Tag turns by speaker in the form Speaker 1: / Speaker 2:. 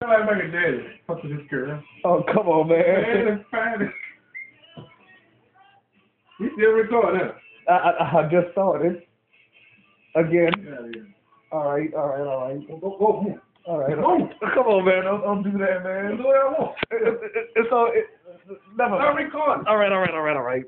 Speaker 1: I'm like a daddy. Fuck with this girl.
Speaker 2: Oh, come on,
Speaker 1: Man,
Speaker 2: man.
Speaker 1: it's still recording, huh?
Speaker 2: I, I, I just started. Again.
Speaker 1: Yeah, out.
Speaker 2: All right, all right, all right.
Speaker 1: Go, go, go.
Speaker 2: All right.
Speaker 1: Go.
Speaker 2: Come on, man. Don't, don't do that, man.
Speaker 1: Do what I want.
Speaker 2: It, it, it's all. It, never.
Speaker 1: I'm recording.
Speaker 2: All right, all right, all right, all right.